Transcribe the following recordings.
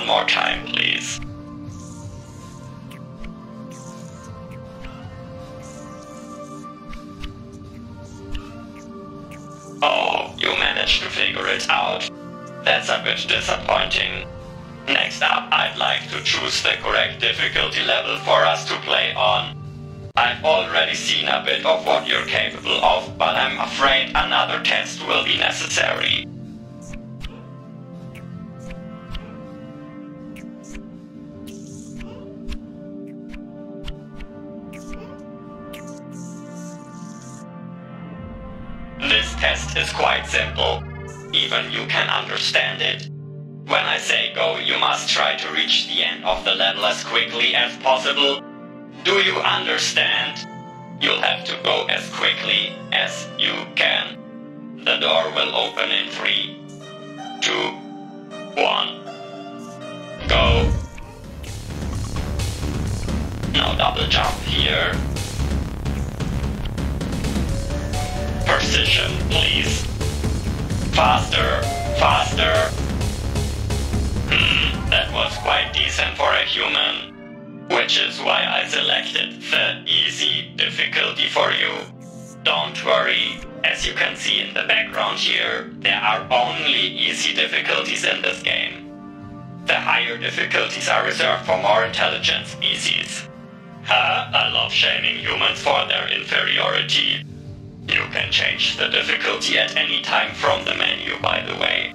one more time, please. Oh, you managed to figure it out. That's a bit disappointing. Next up, I'd like to choose the correct difficulty level for us to play on. I've already seen a bit of what you're capable of, but I'm afraid another test will be necessary. simple. Even you can understand it. When I say go, you must try to reach the end of the level as quickly as possible. Do you understand? You'll have to go as quickly as you can. The door will open in three, two, one. Go. No double jump here. Precision, please. Faster, faster. Hmm, that was quite decent for a human. Which is why I selected the easy difficulty for you. Don't worry, as you can see in the background here, there are only easy difficulties in this game. The higher difficulties are reserved for more intelligent species. Ha, I love shaming humans for their inferiority. You can change the difficulty at any time from the menu, by the way.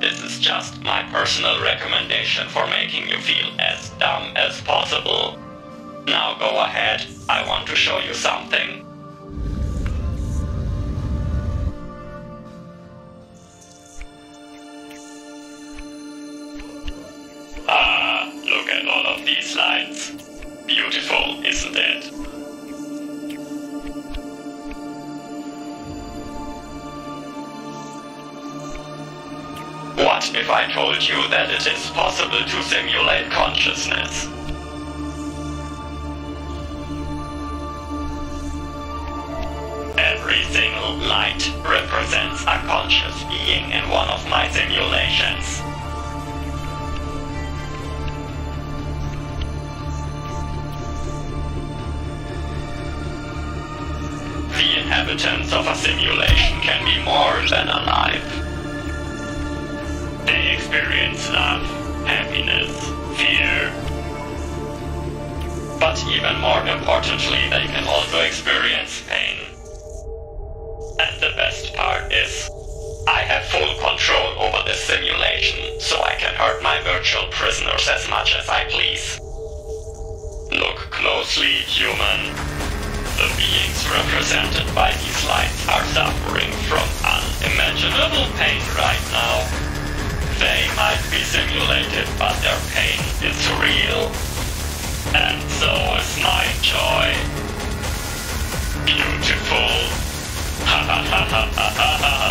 This is just my personal recommendation for making you feel as dumb as possible. Now go ahead, I want to show you something. Ah, look at all of these lights. Beautiful, isn't it? What if I told you that it is possible to simulate consciousness? Every single light represents a conscious being in one of my simulations. The inhabitants of a simulation can be more than alive. They experience love, happiness, fear. But even more importantly, they can also experience pain. And the best part is, I have full control over this simulation, so I can hurt my virtual prisoners as much as I please. Look closely, human. The beings represented by these lights are suffering from unimaginable pain right now. They might be simulated, but their pain is real. And so is my joy. Beautiful. Ha ha ha ha ha ha ha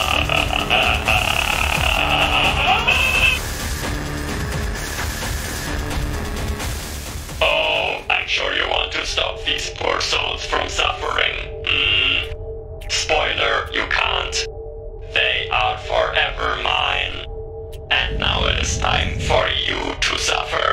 Oh, sure you want to stop these poor souls from suffering. Mm. Spoiler, you can't. They are forever mine. And now it is time for you to suffer.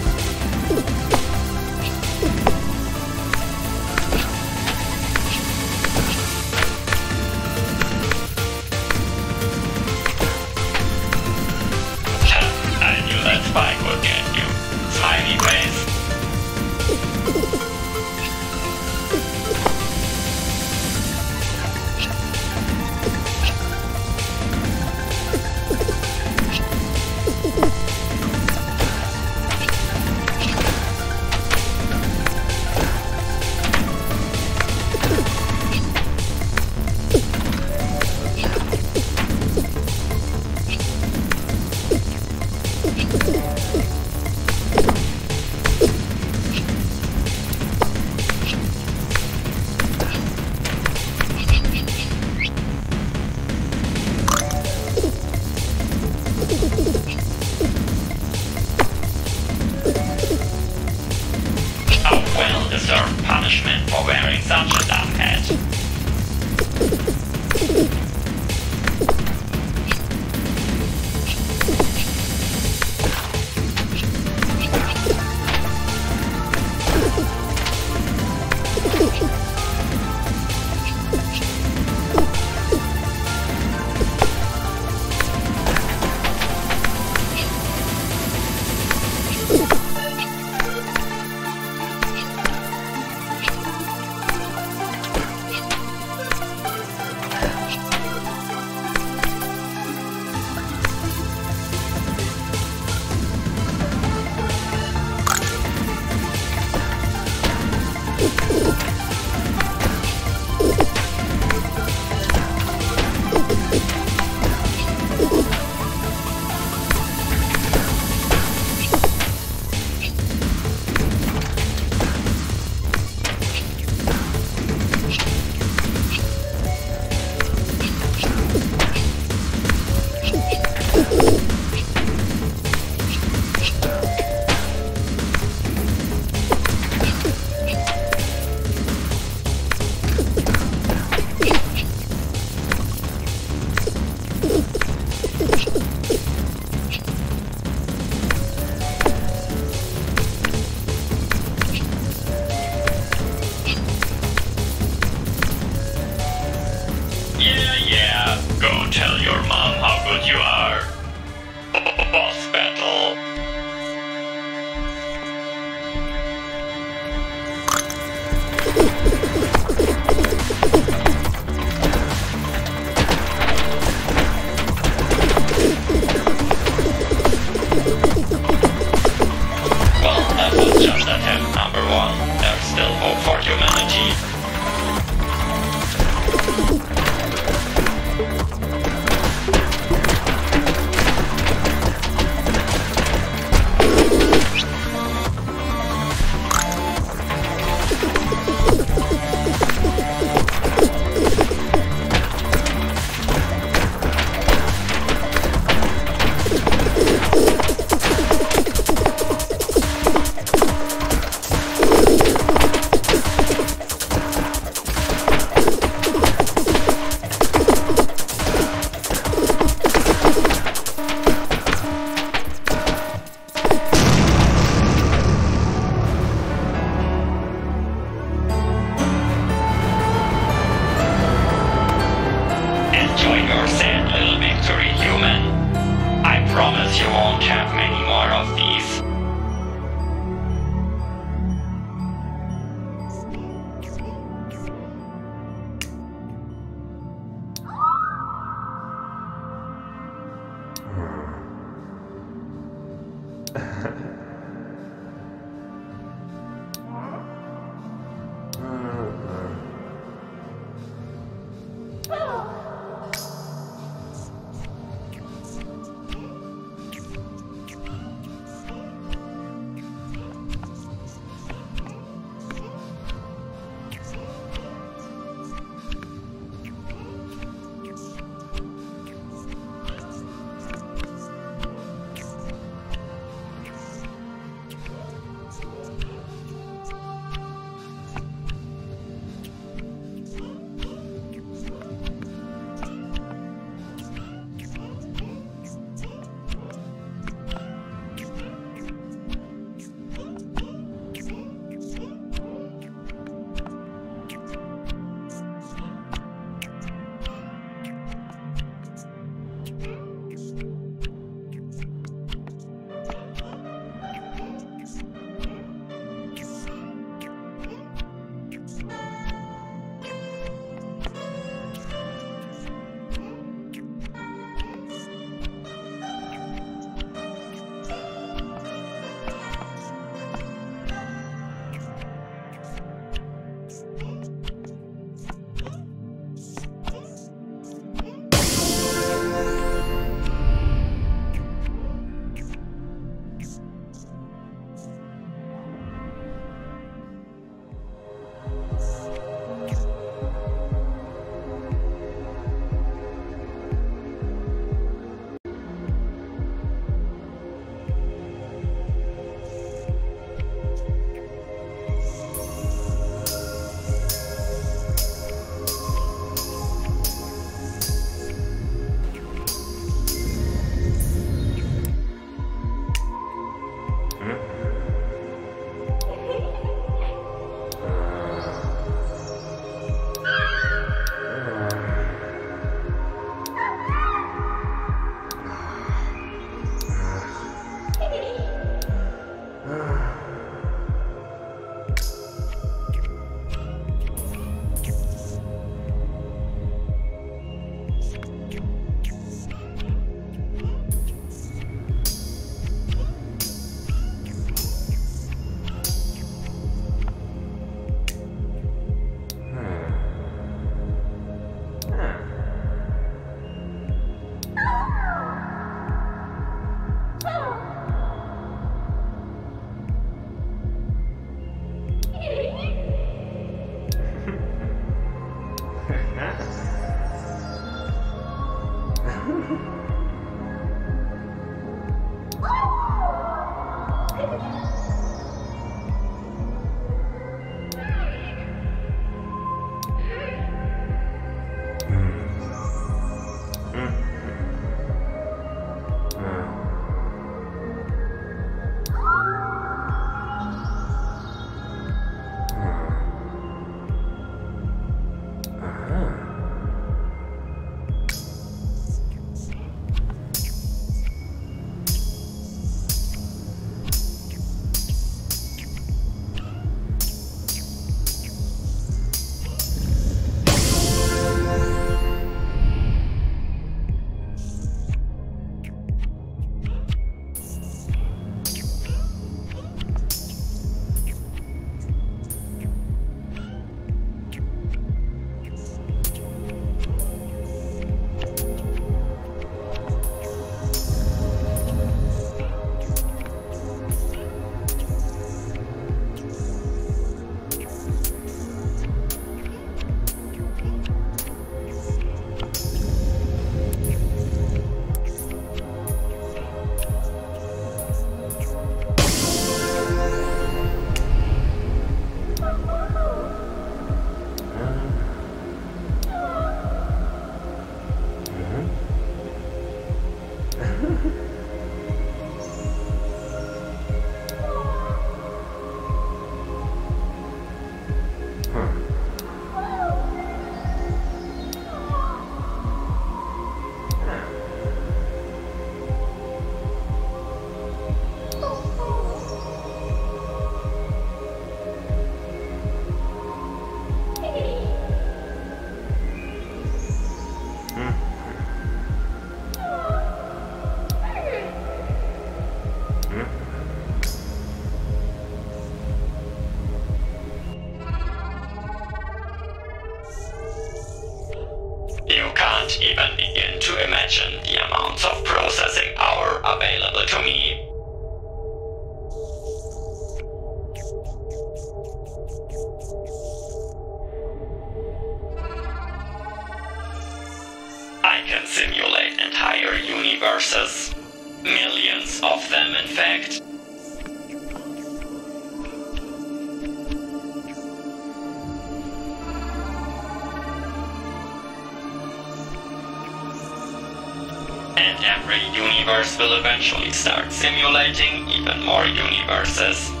and every universe will eventually start simulating even more universes.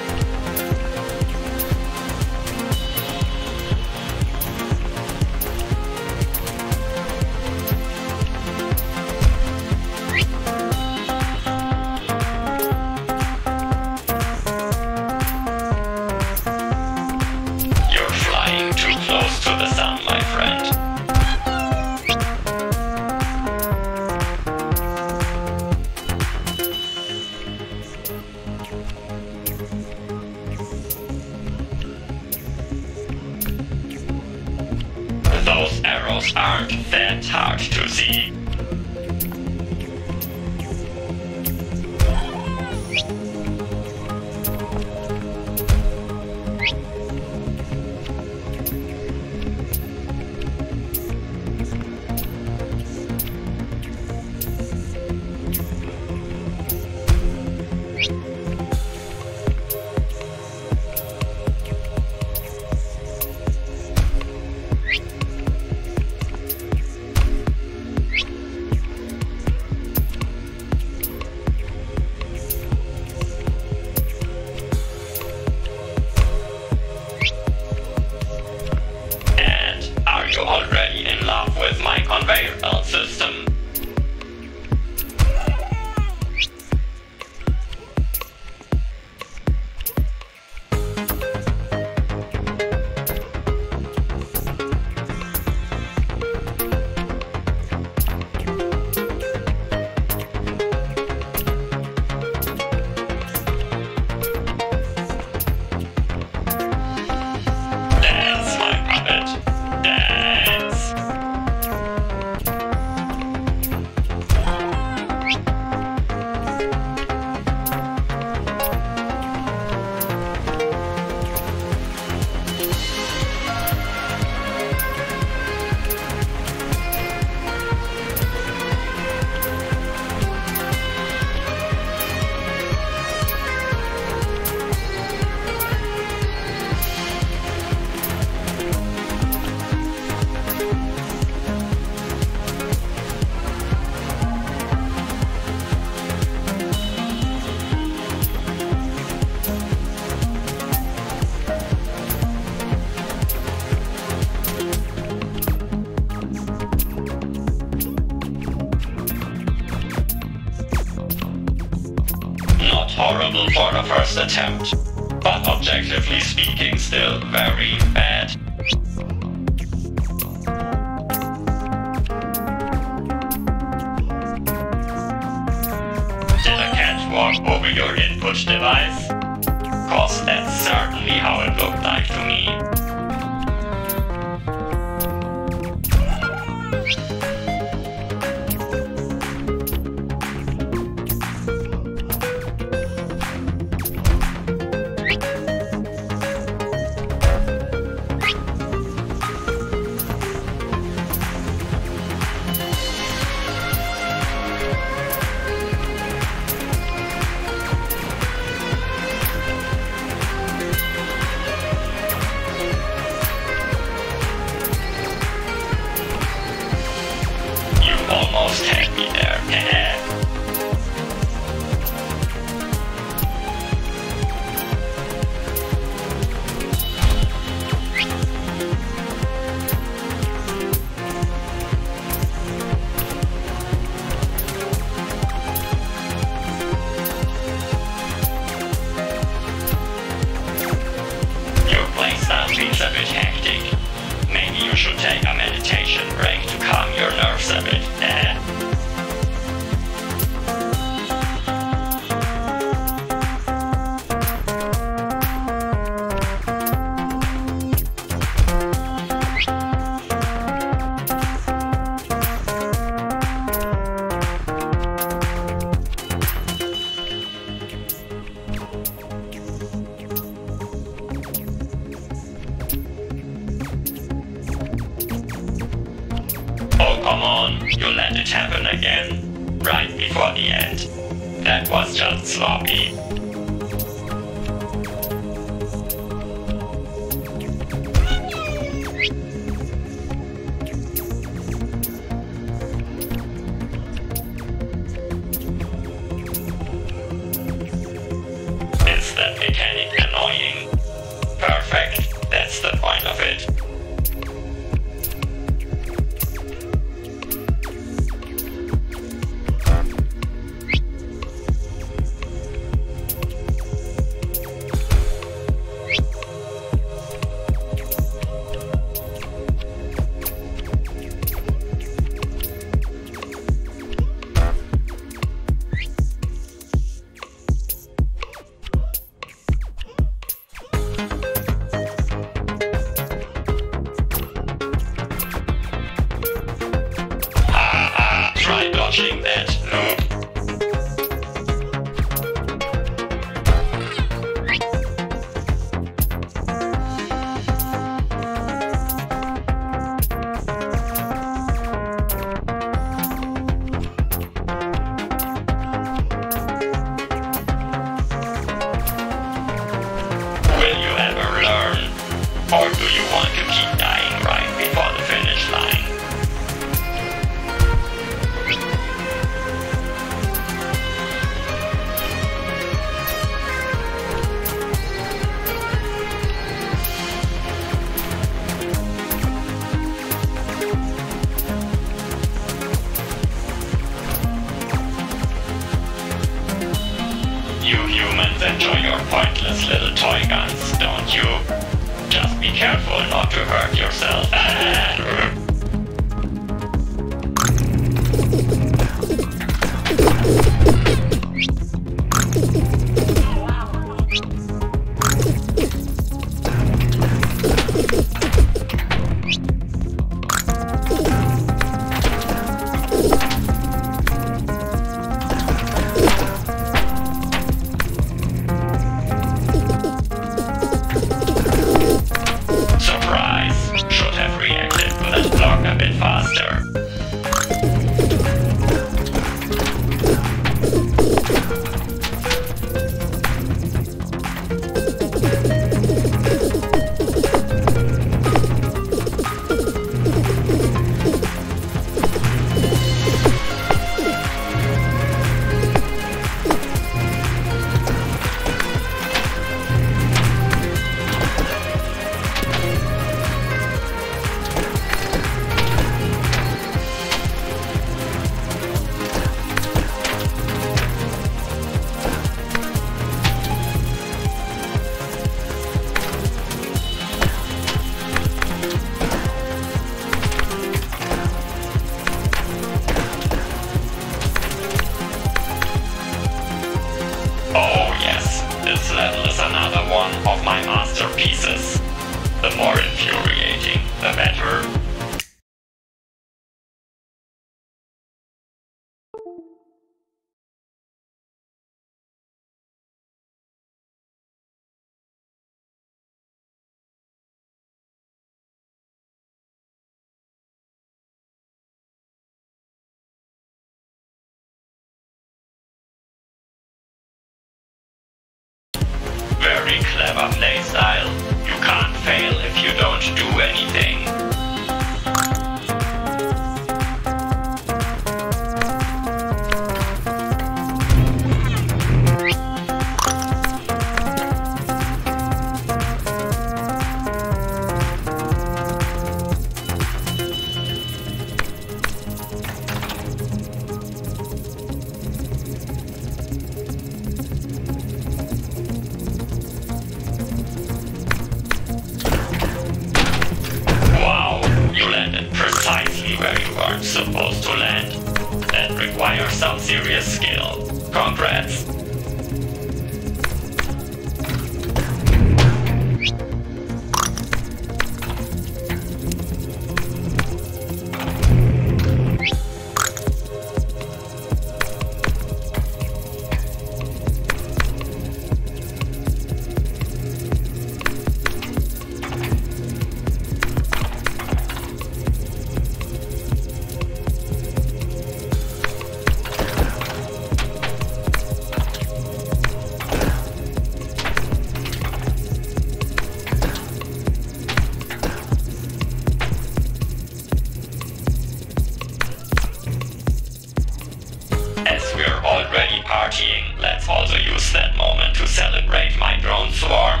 partying, let's also use that moment to celebrate my drone swarm.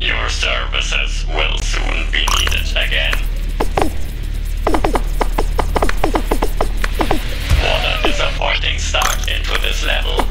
Your services will soon be needed again. What a disappointing start into this level.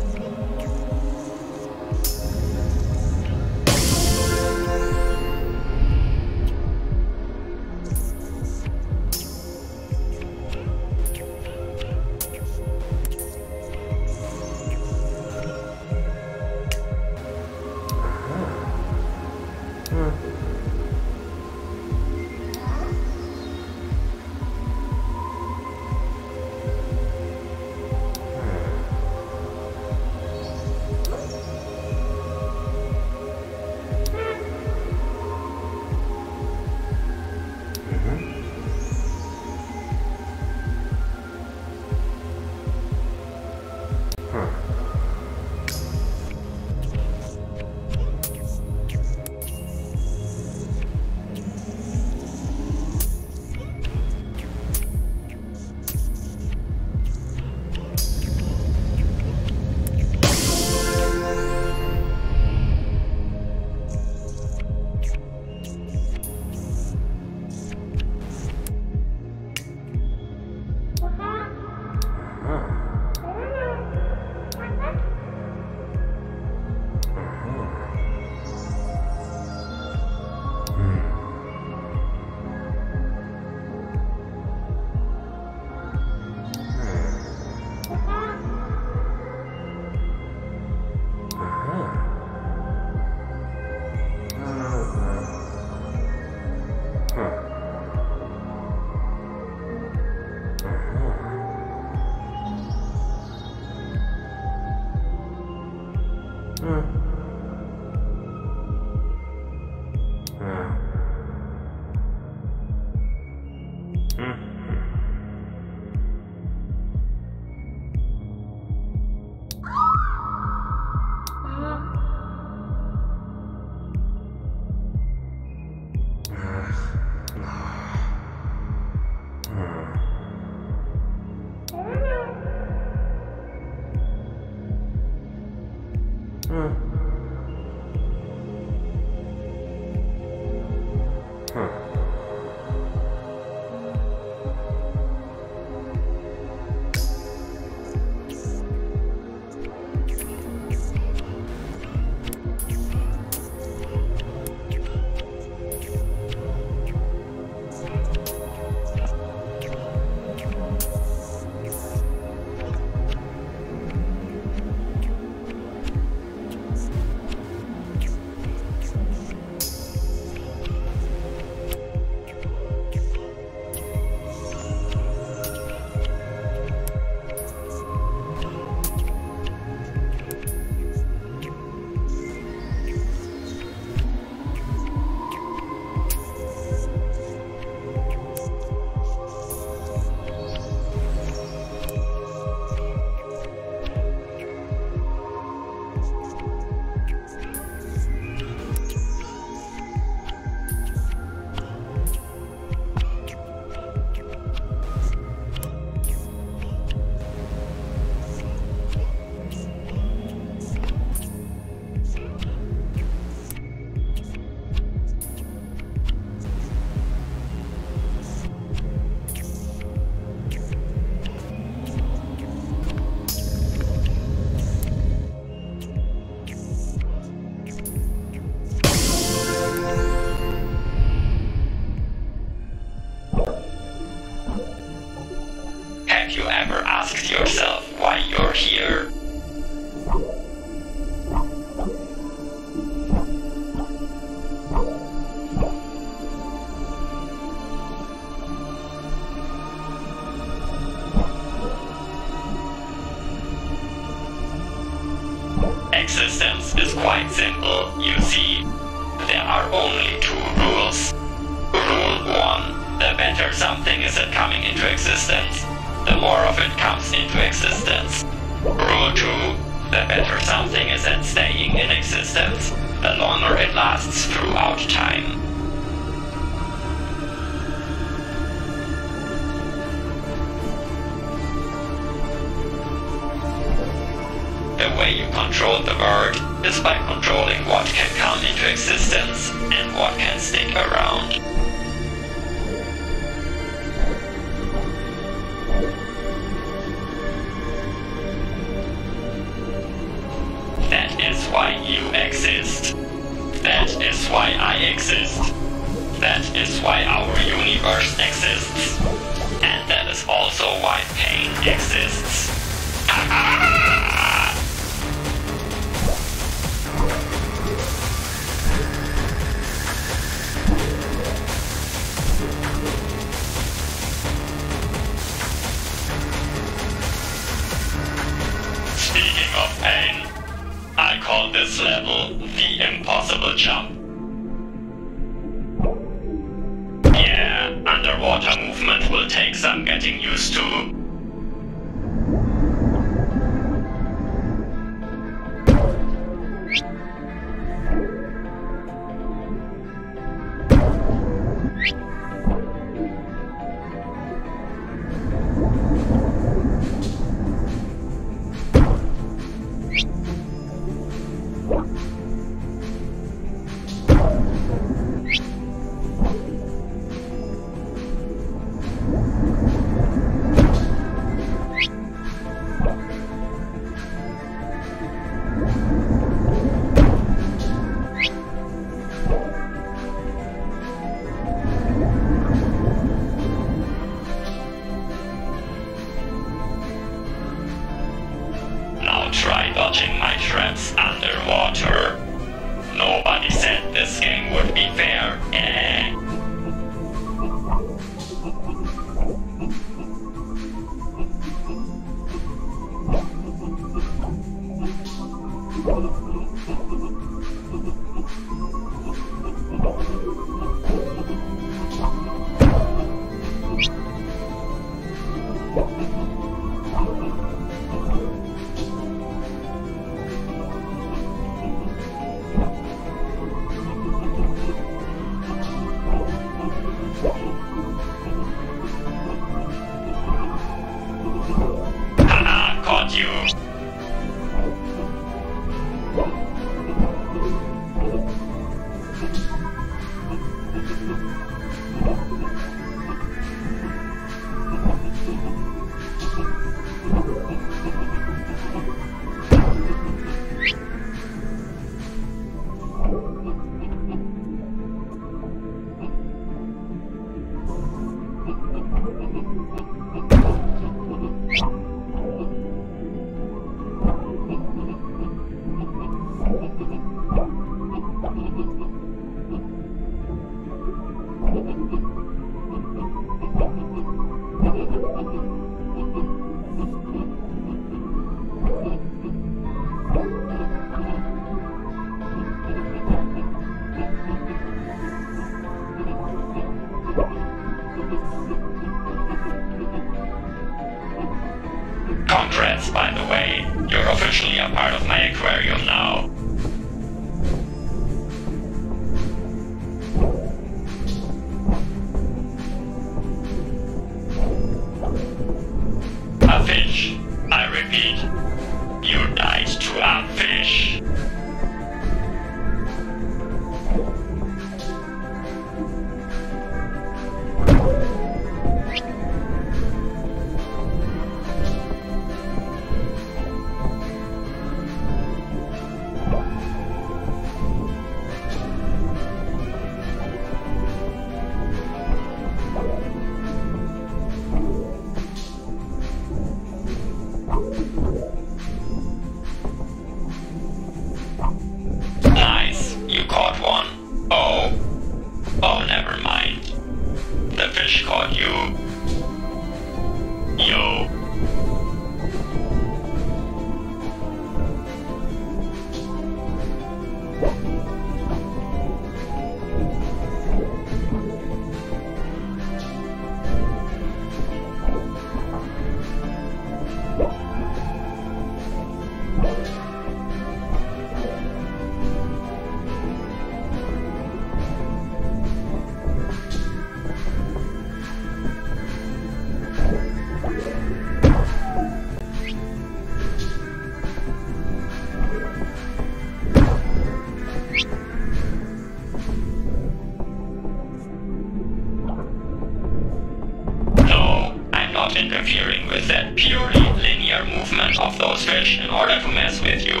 of those fish in order to mess with you.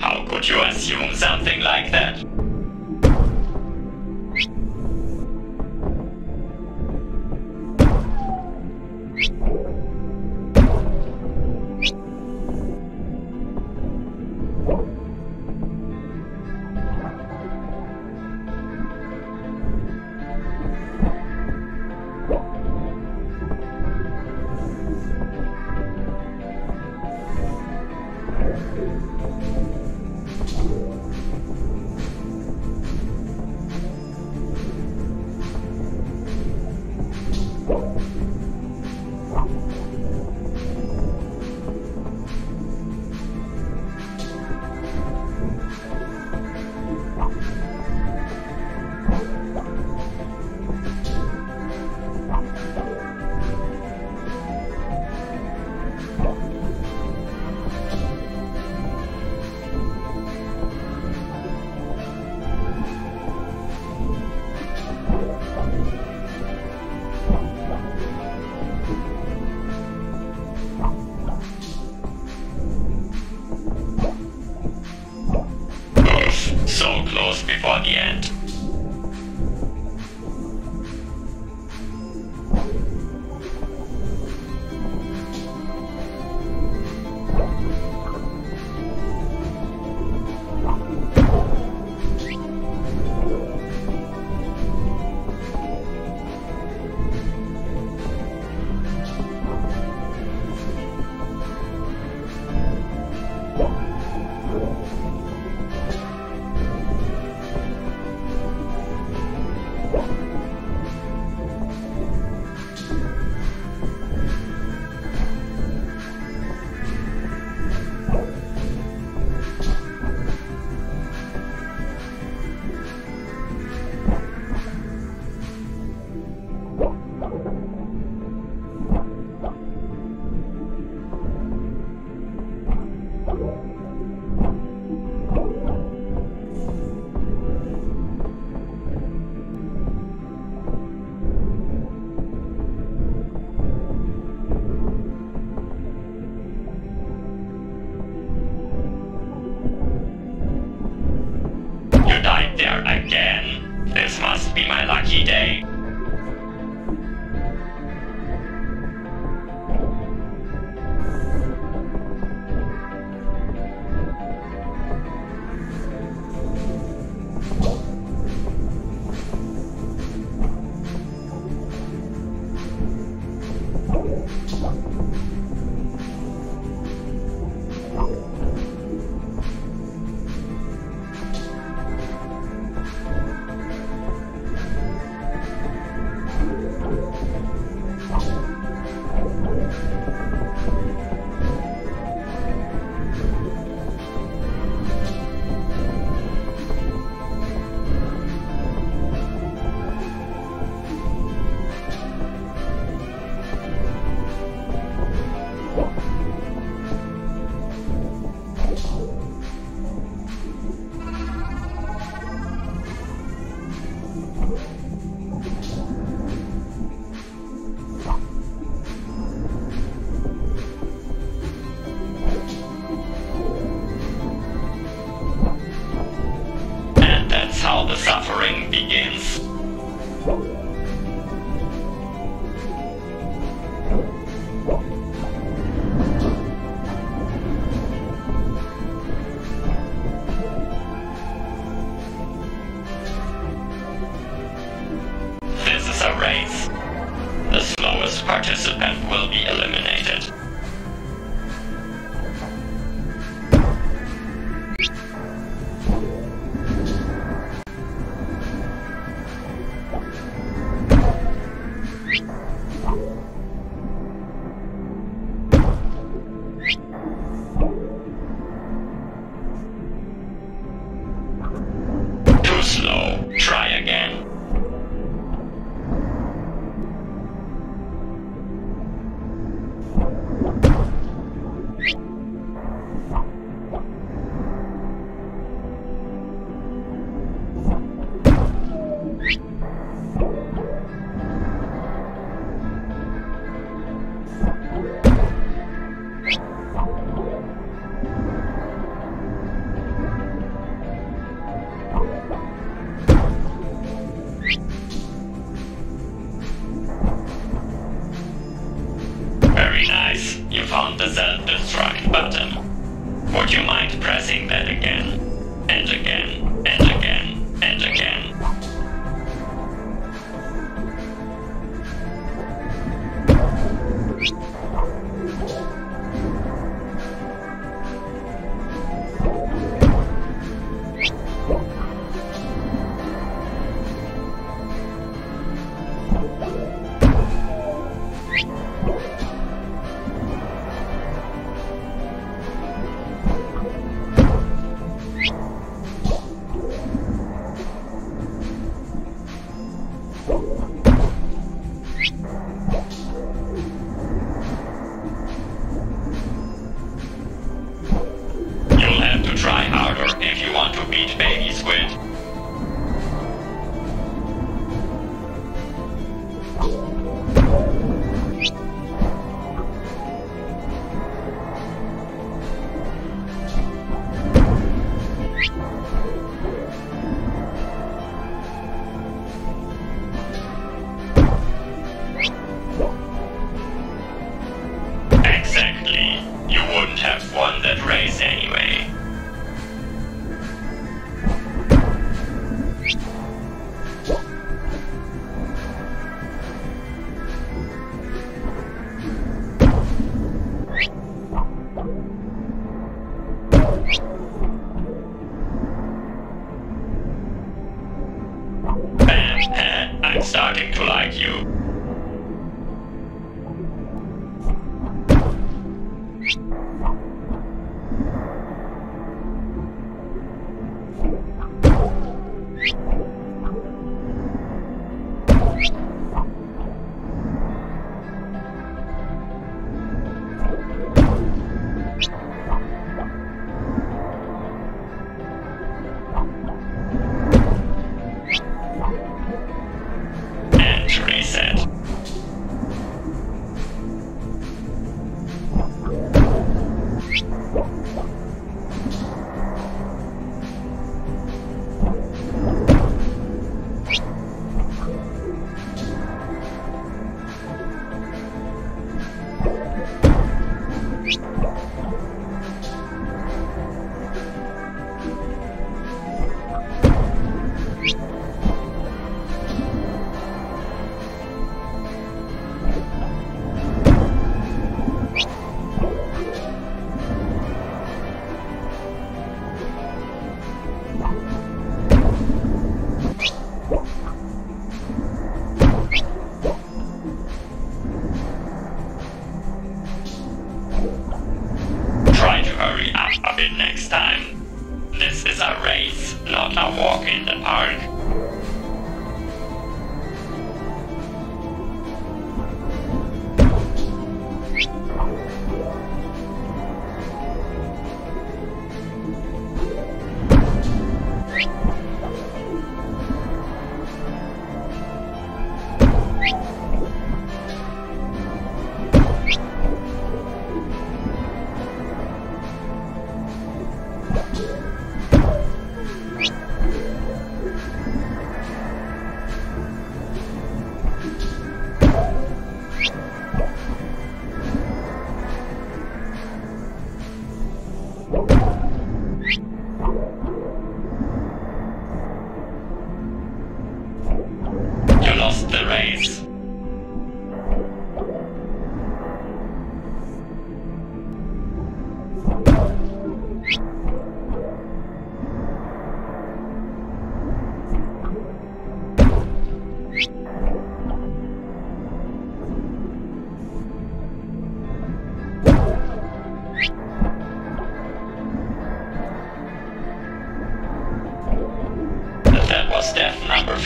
How could you assume something like that?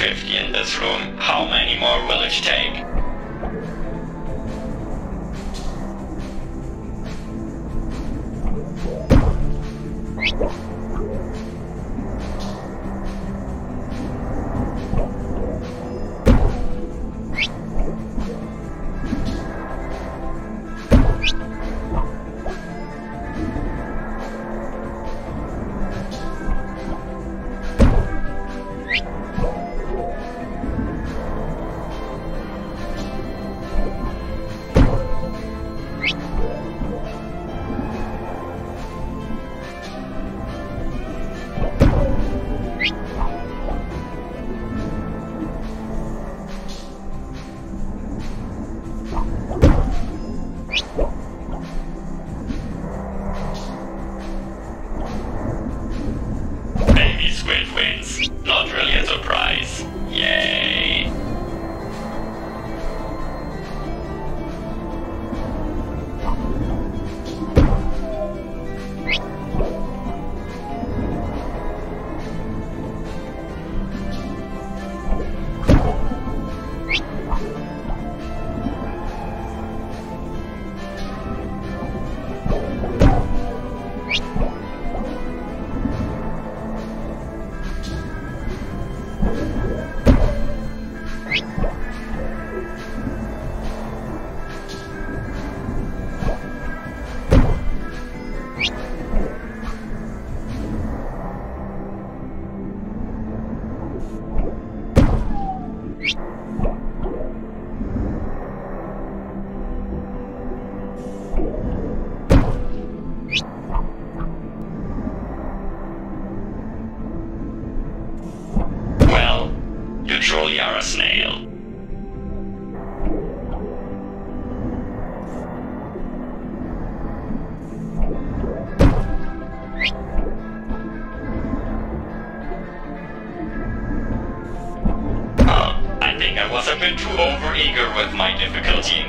50 in this room. How many more will it take? with my difficulty.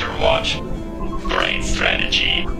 No matter. Great strategy.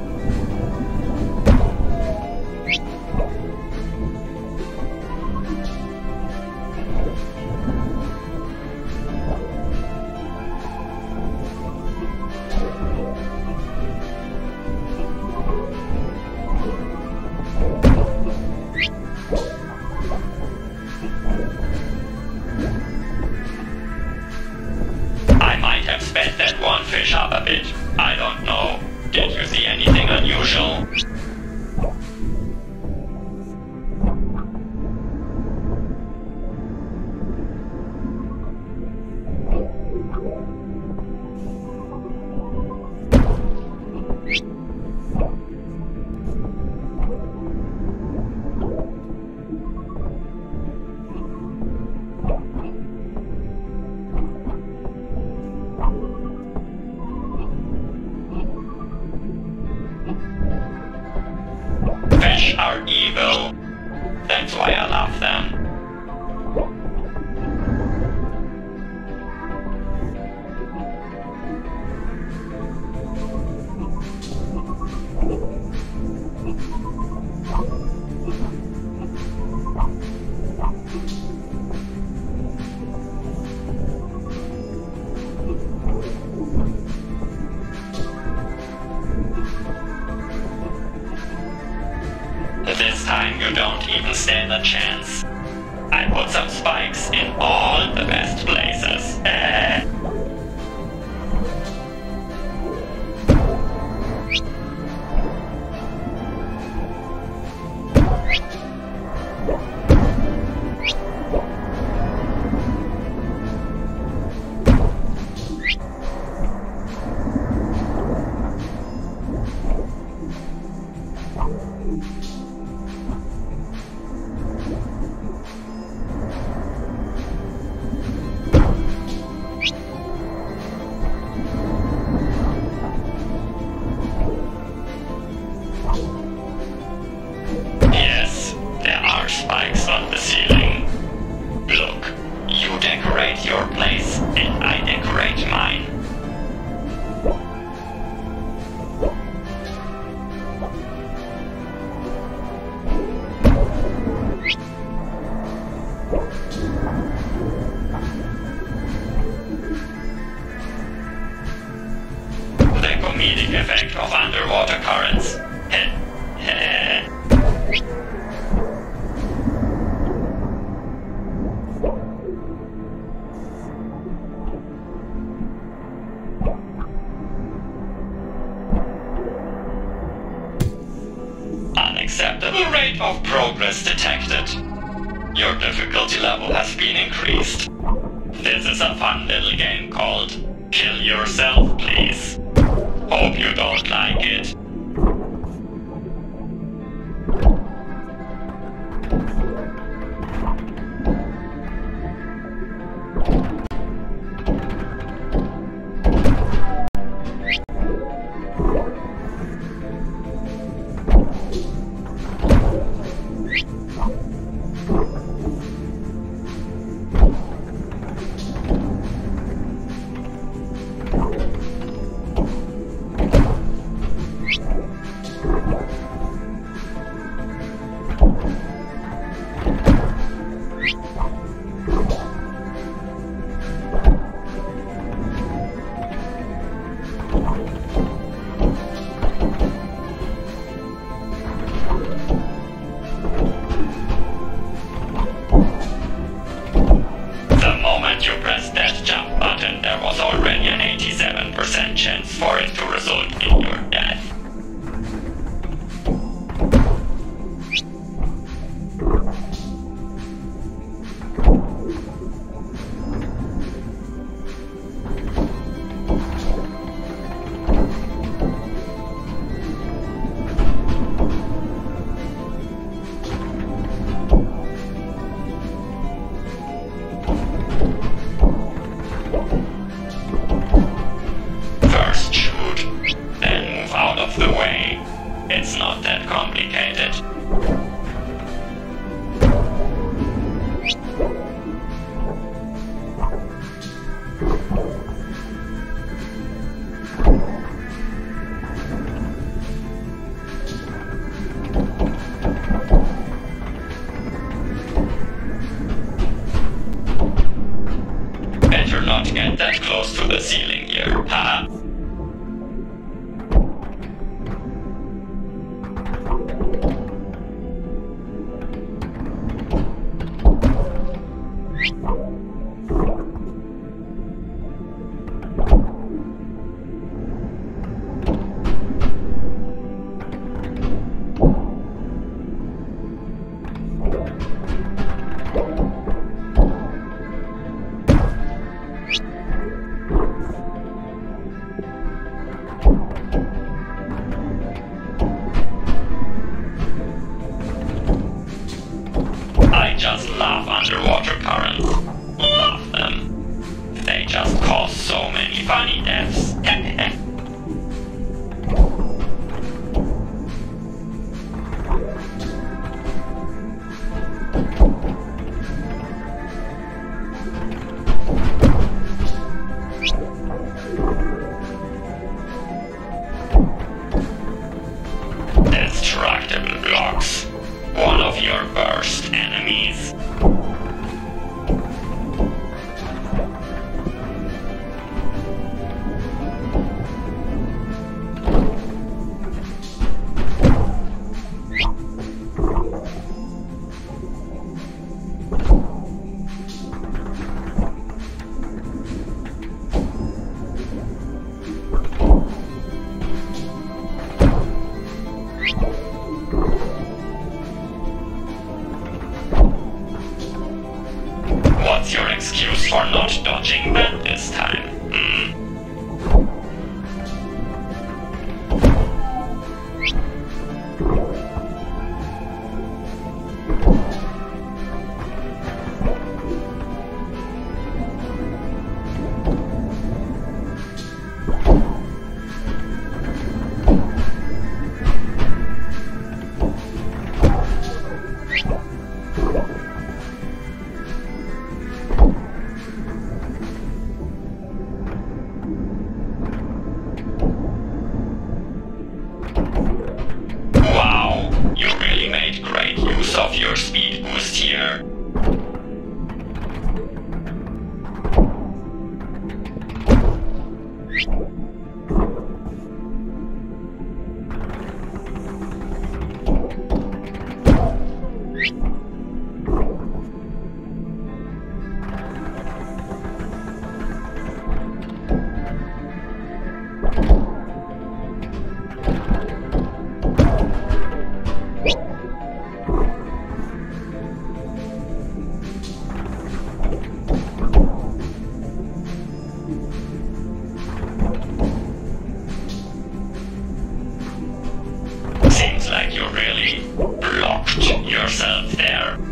really blocked yourself there.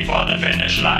Before the finish line.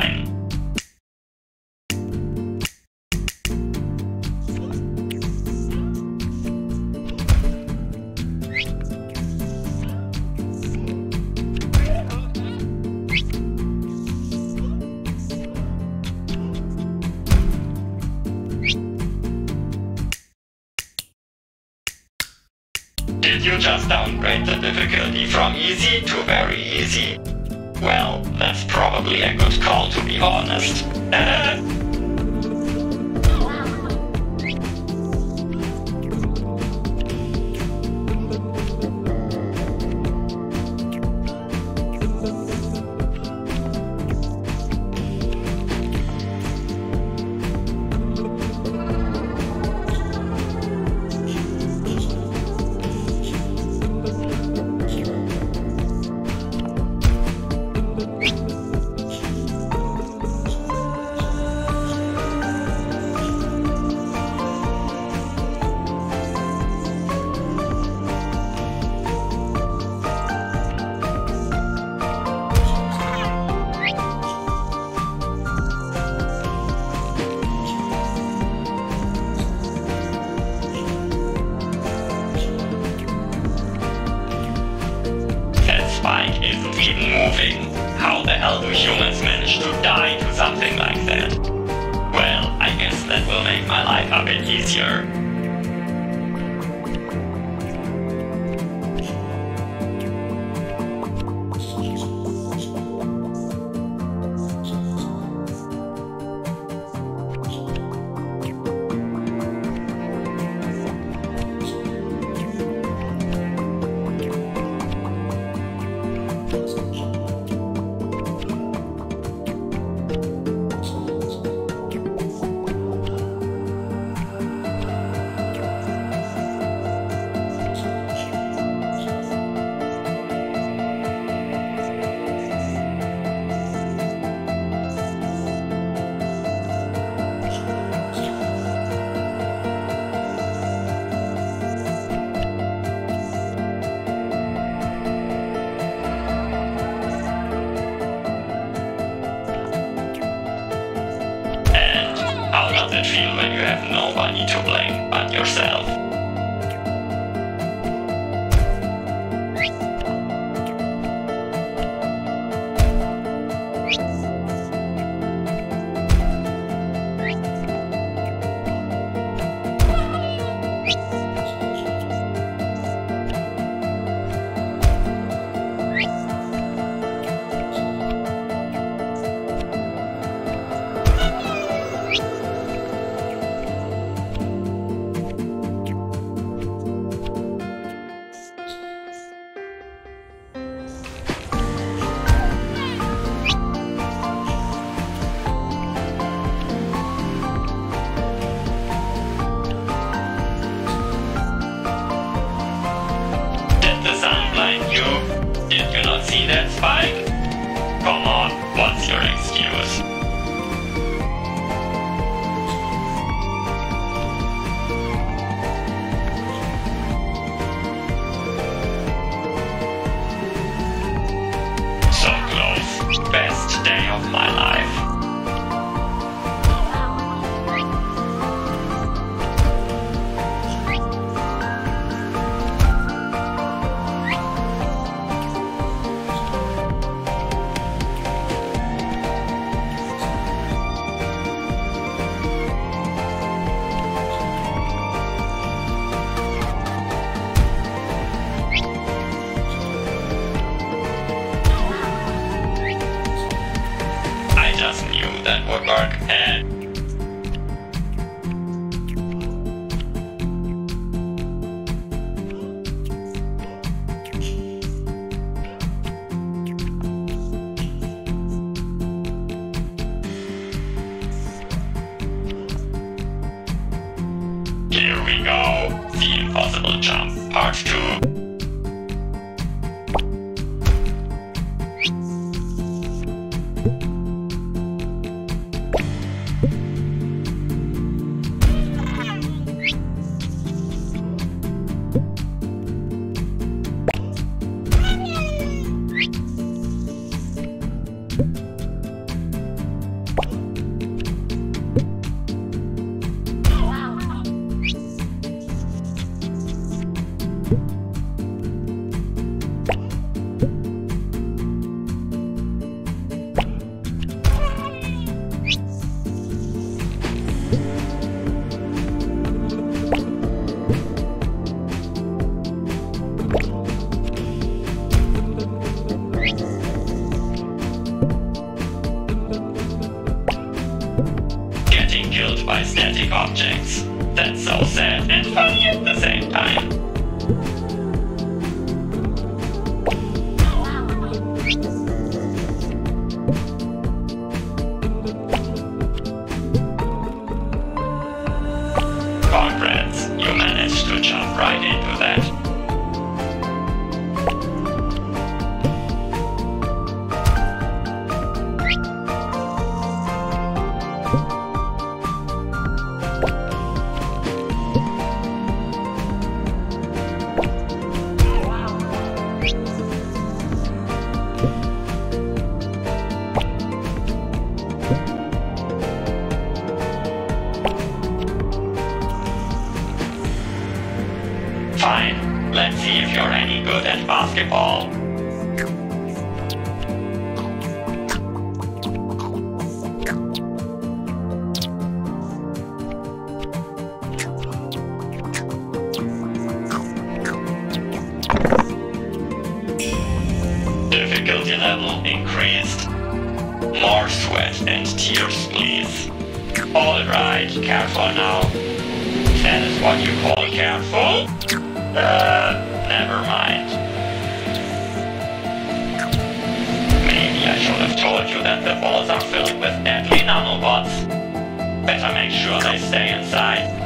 phone? Uh, never mind. Maybe I should have told you that the walls are filled with deadly nanobots. Better make sure they stay inside.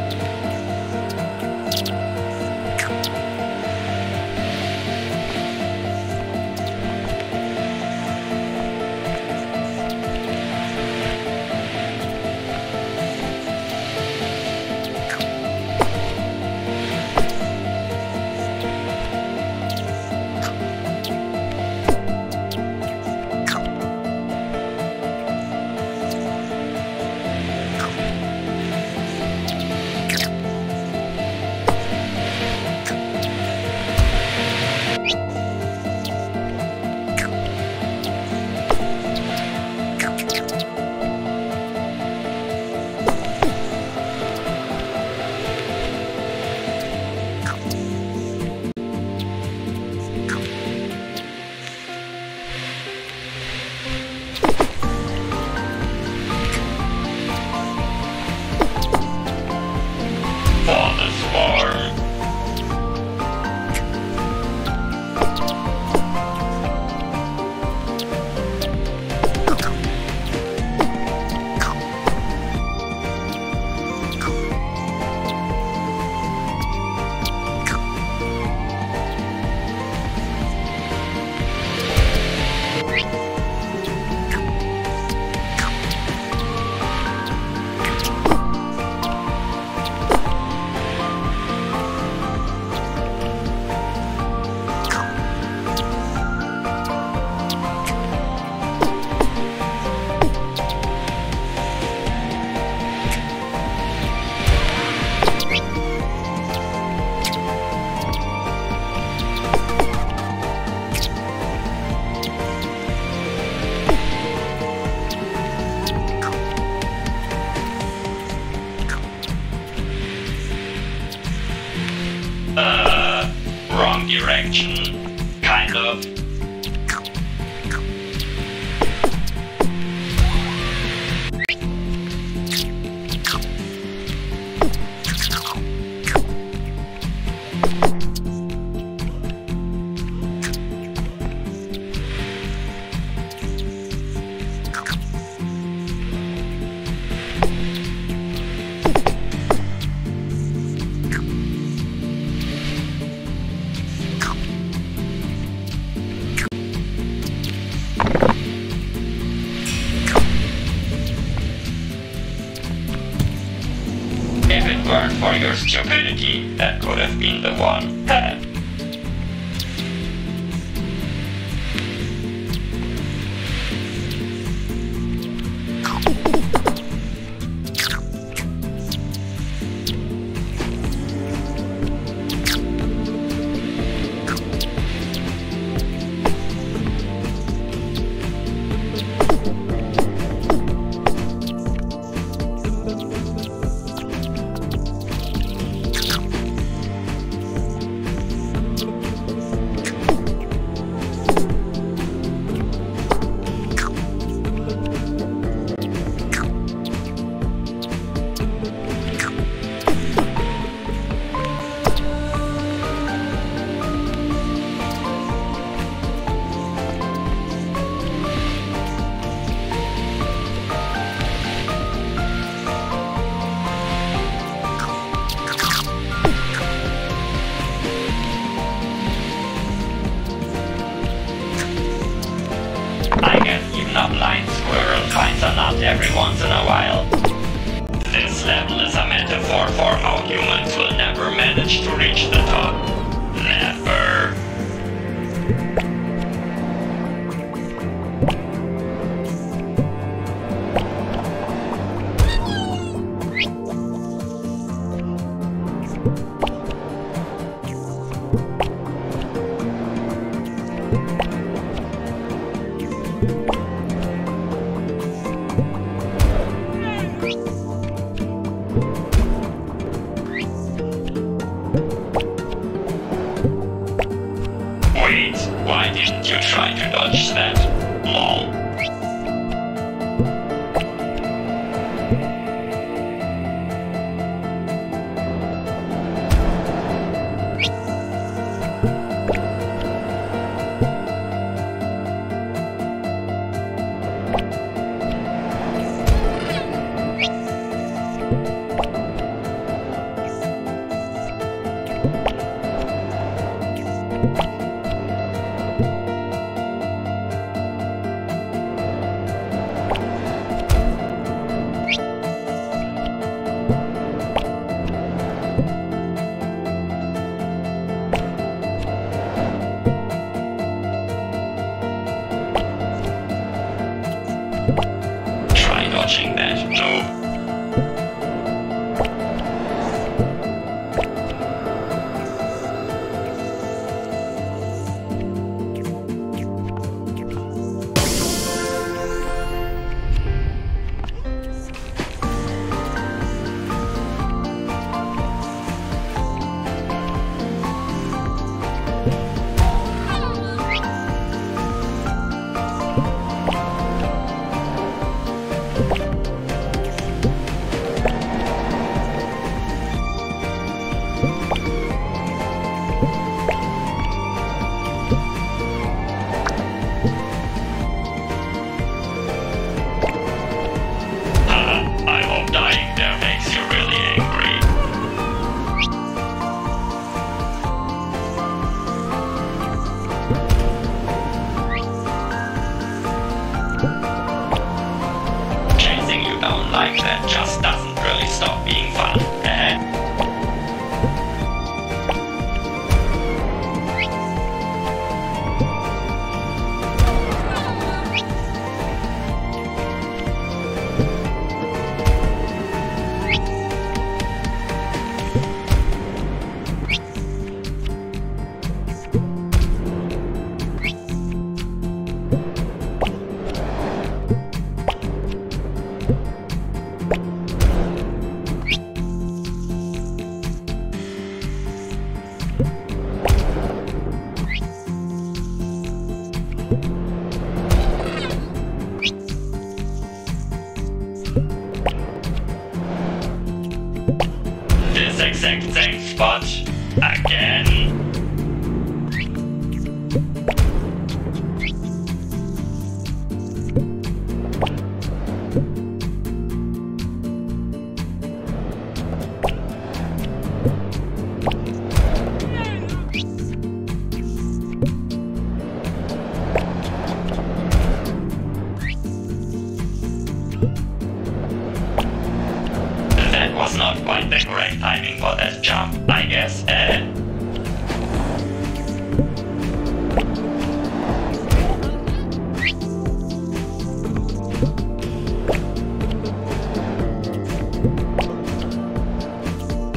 Been the one.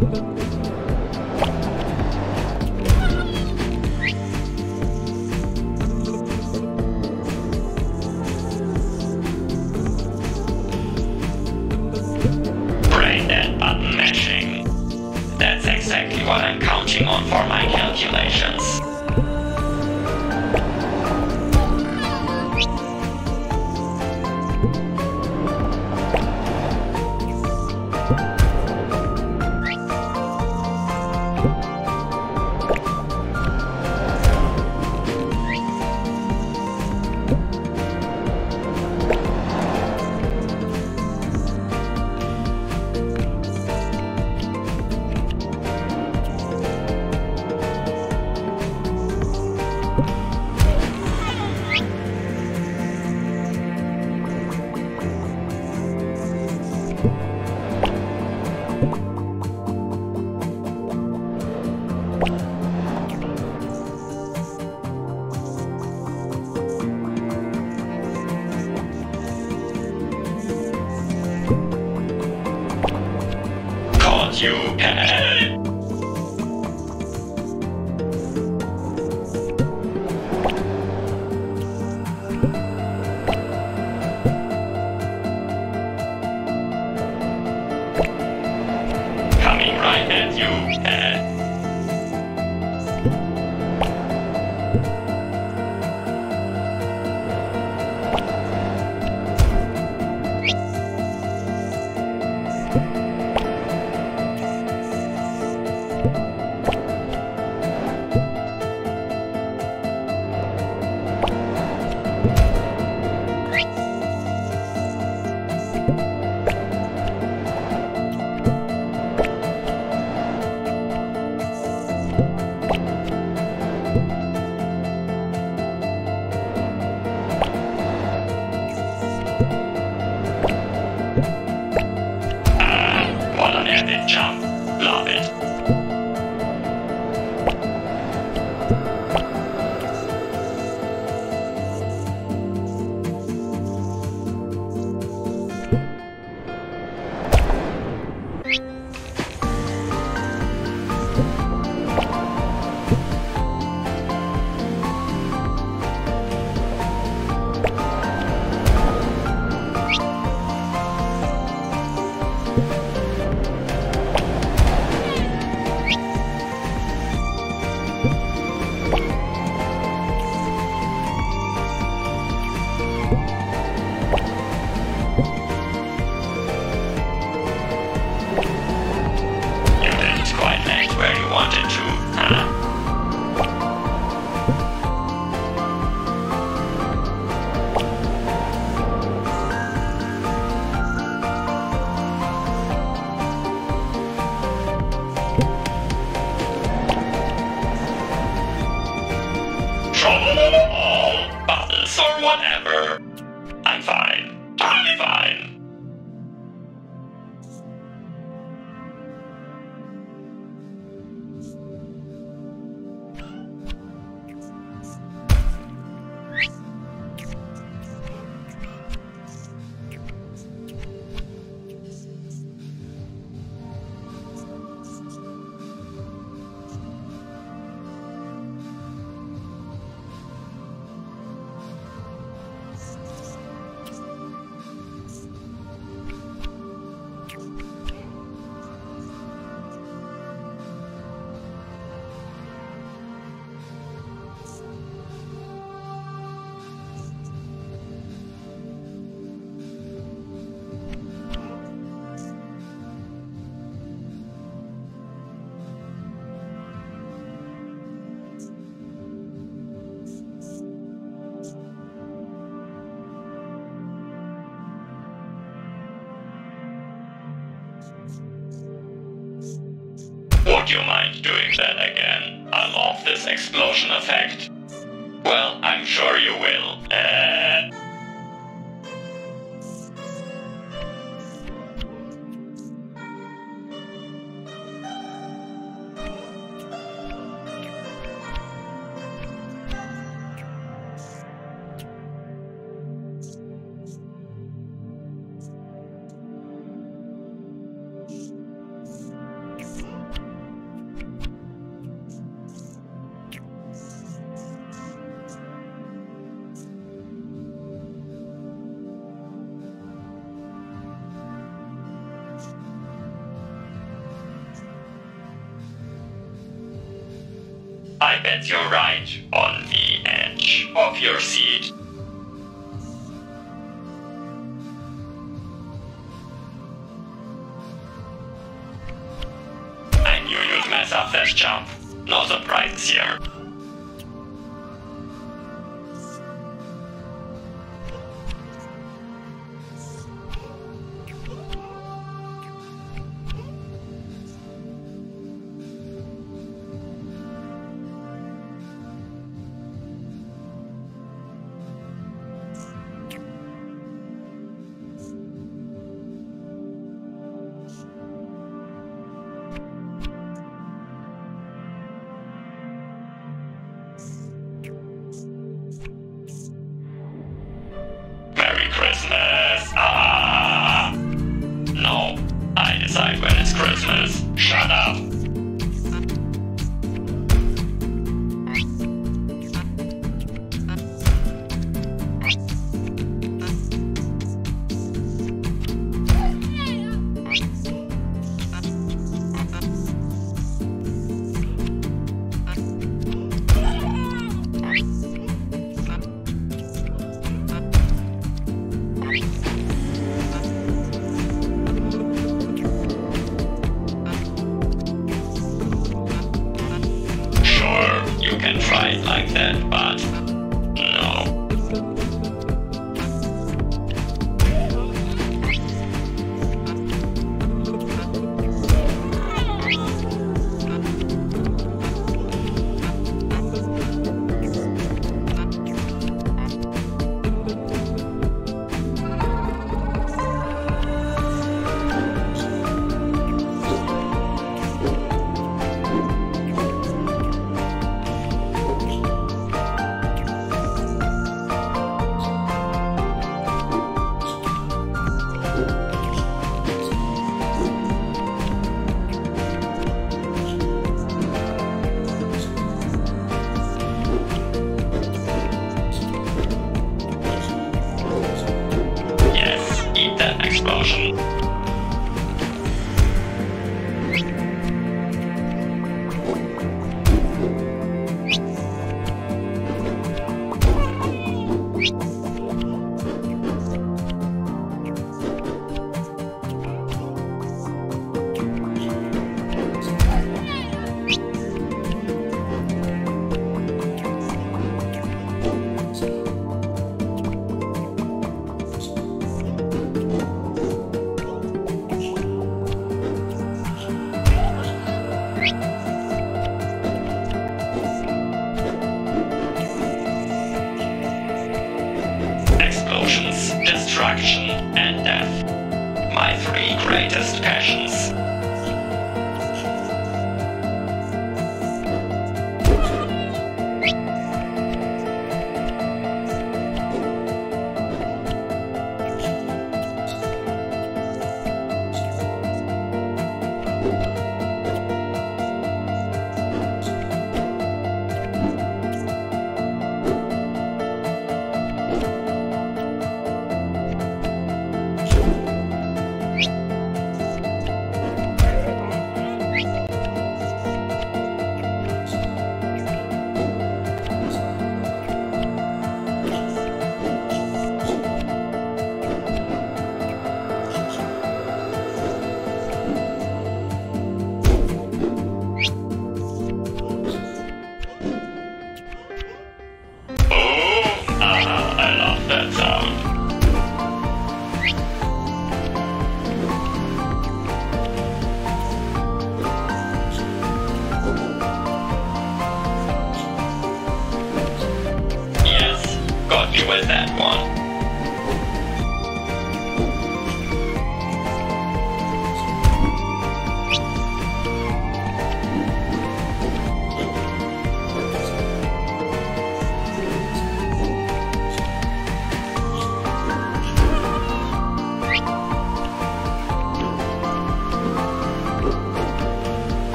Brain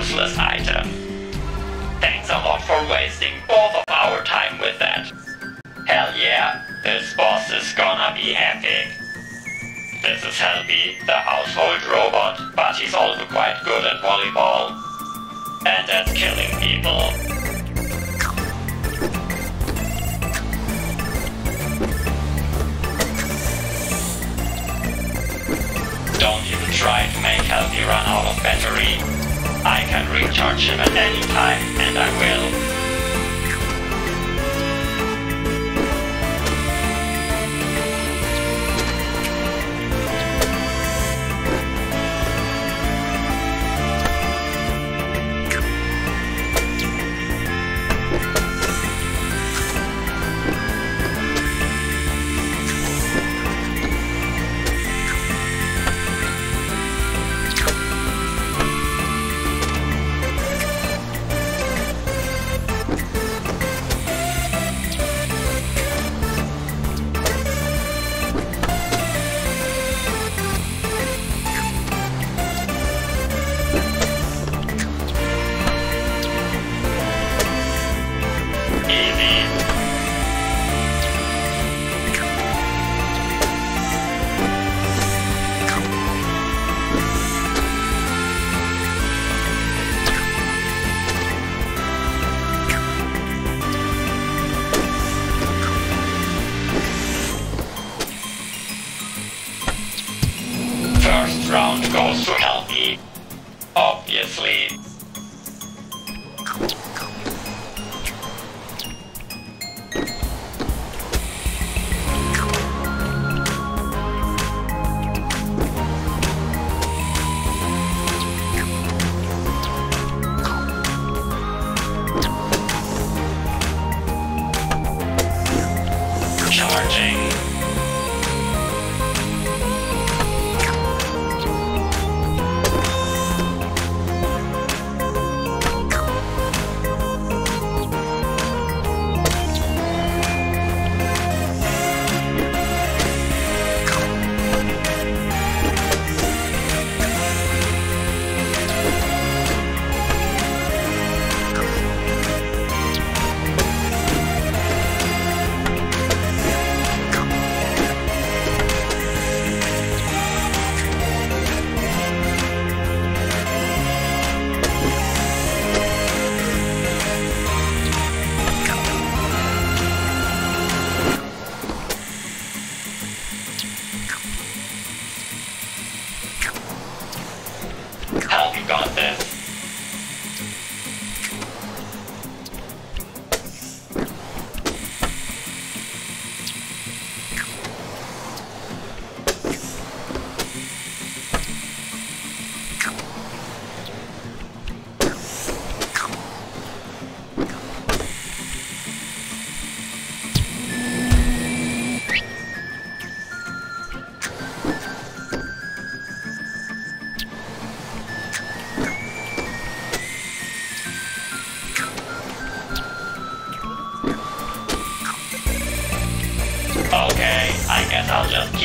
useless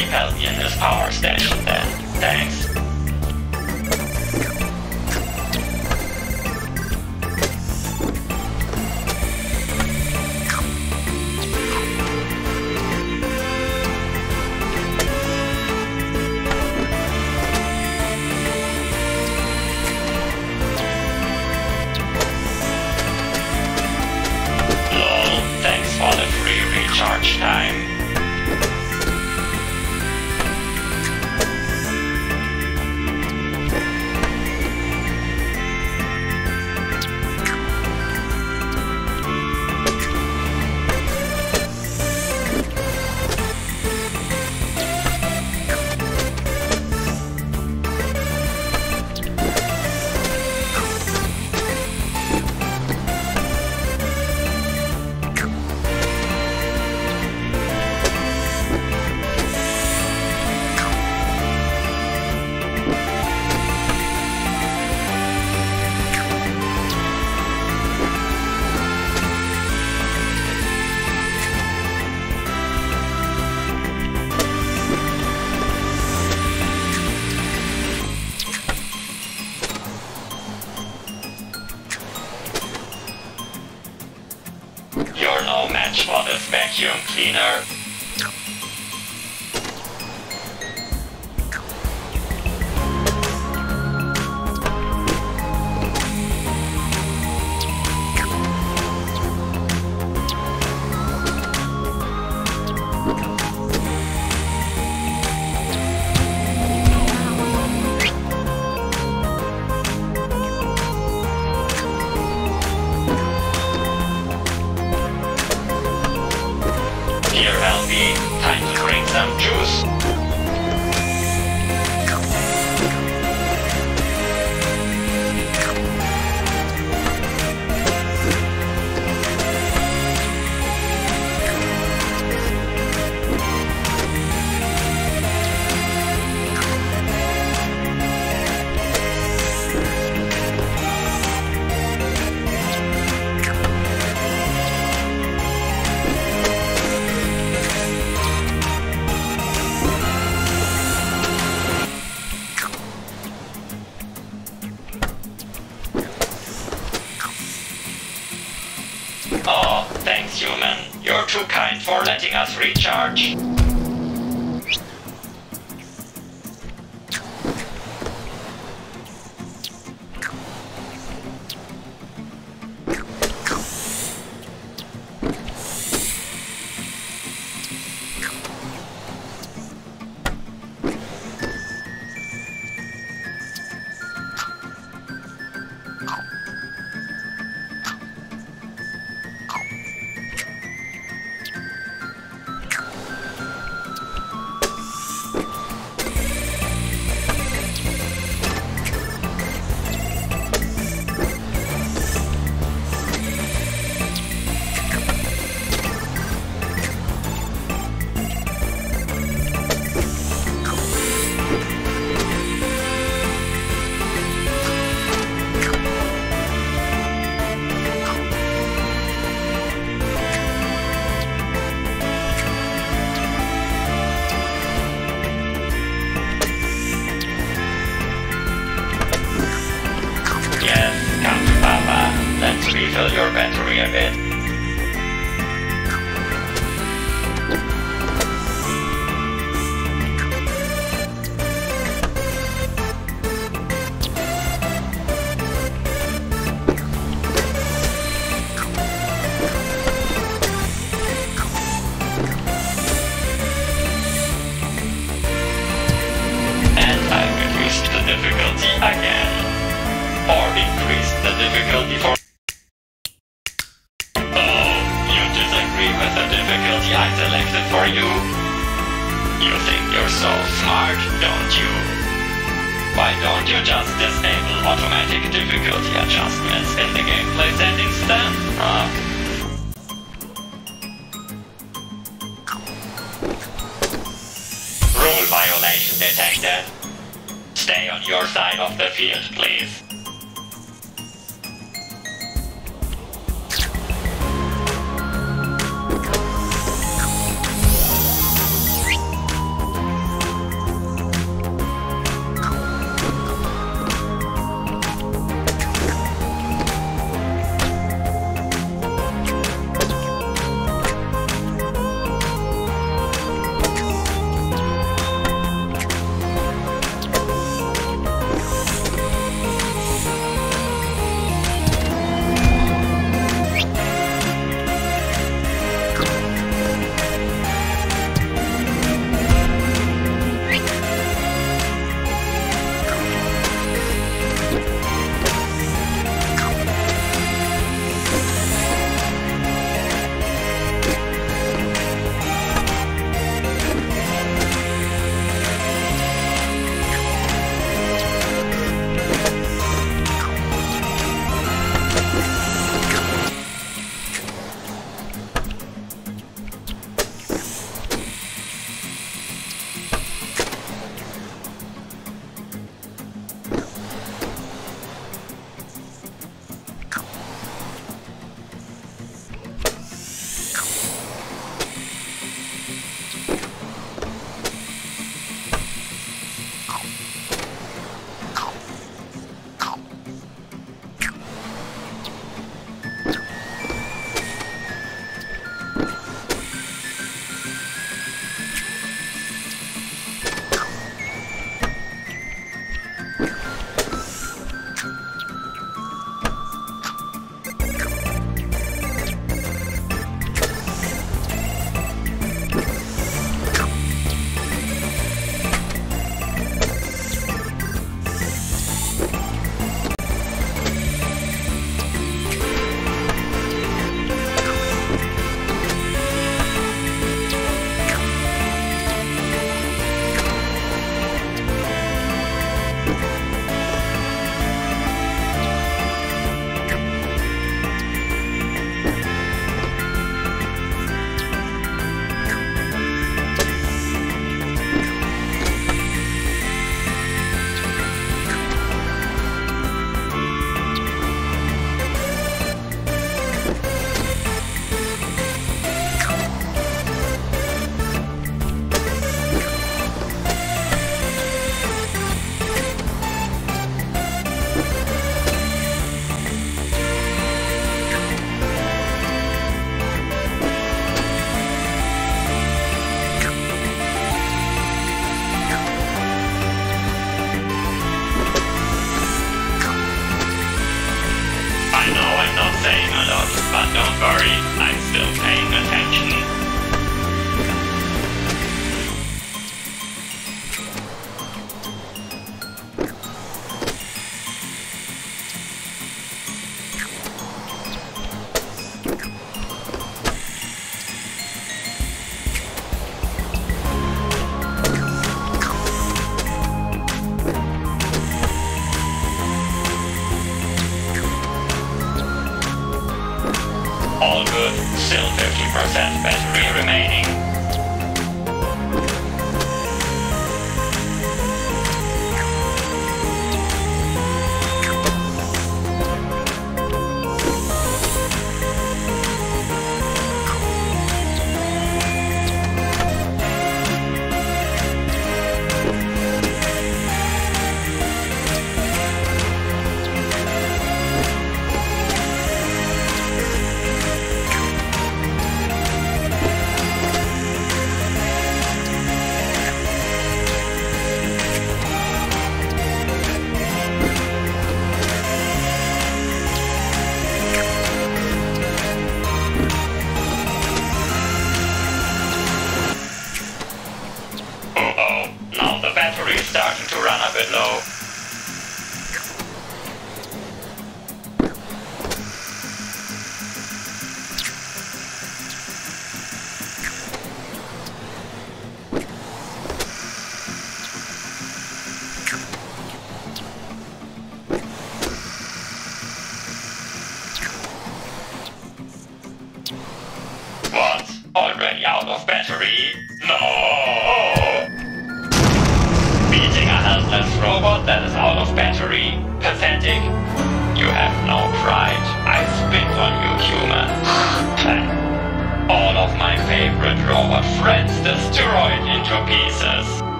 In this power station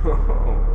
@웃음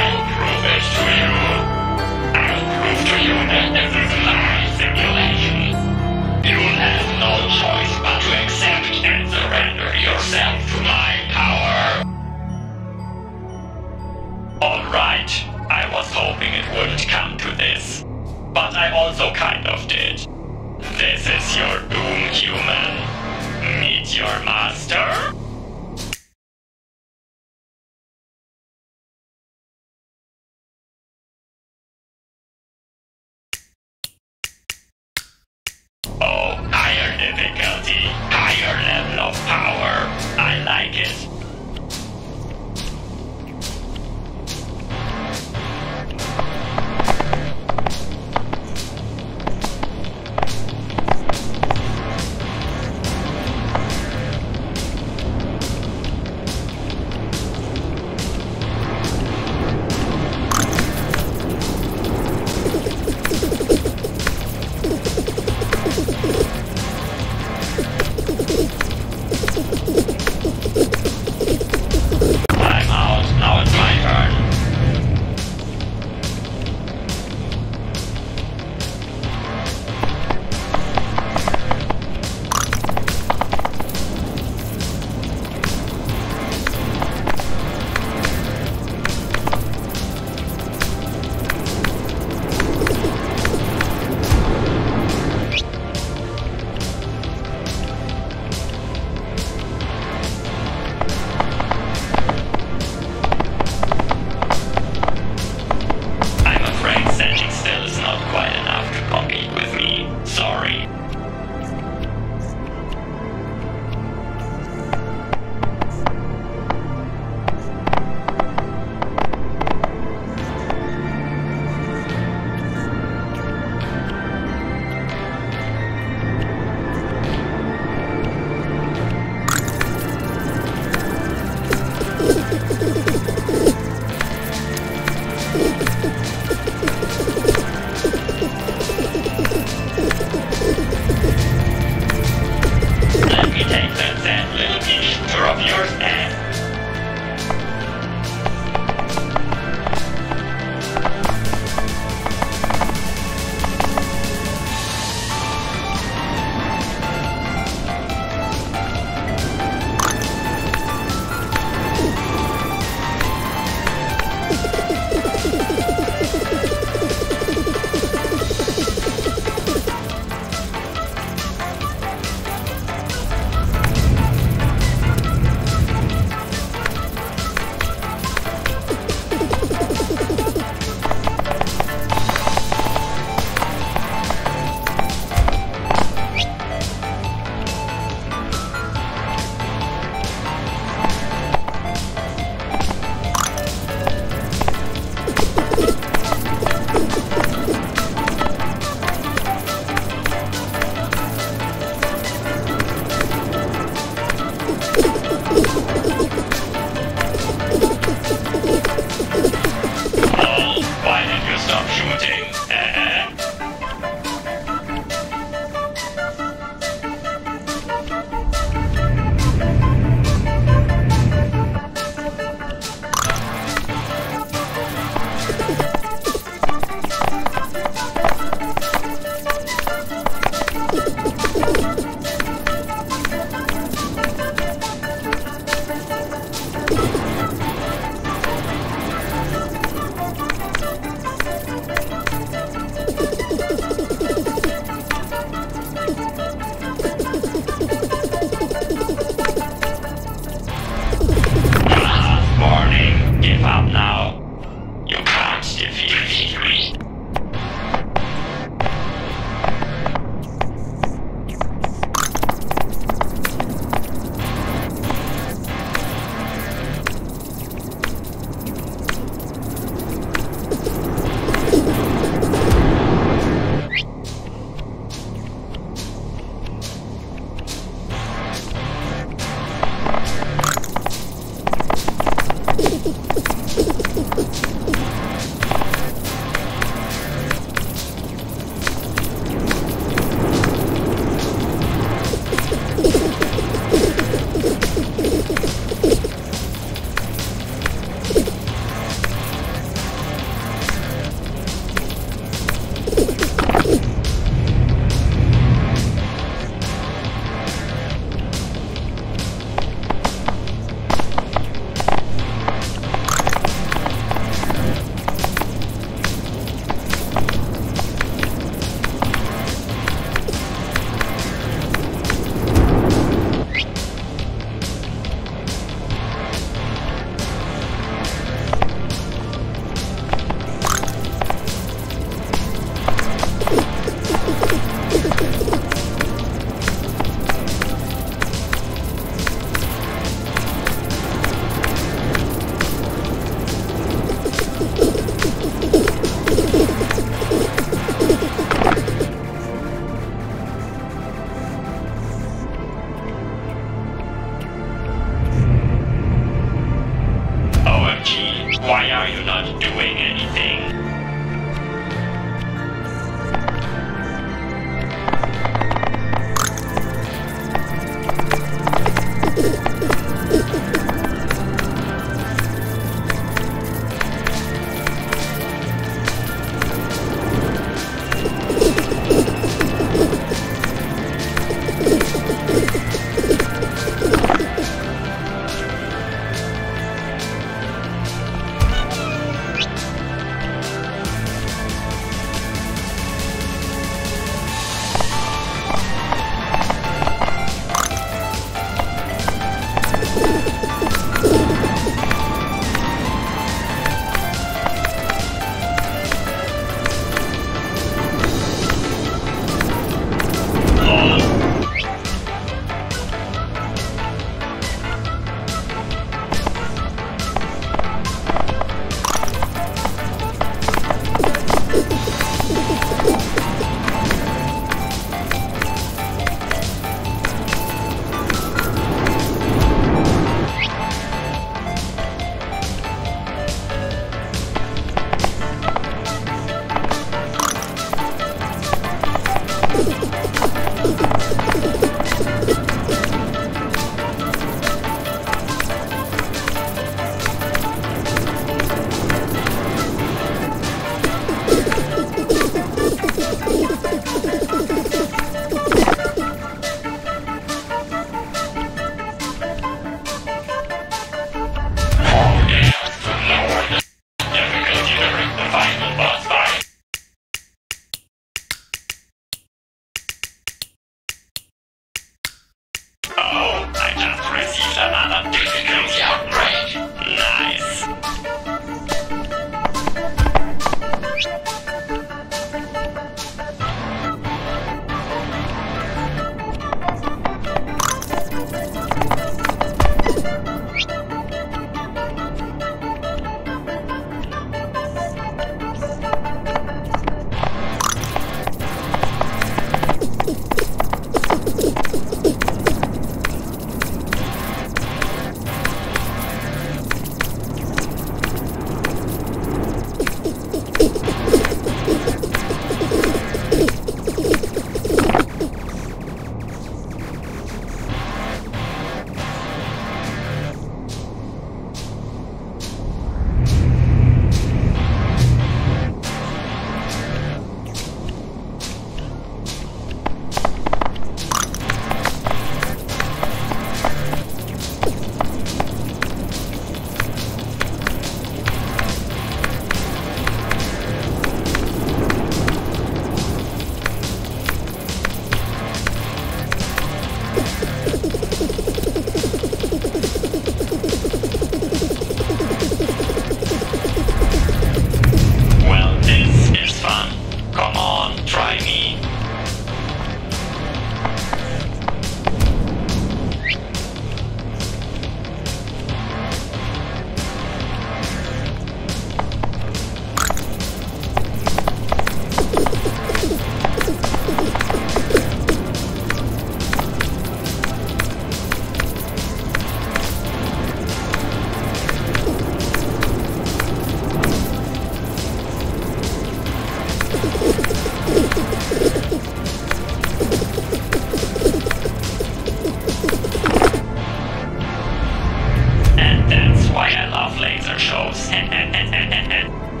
Ha ha ha ha ha ha!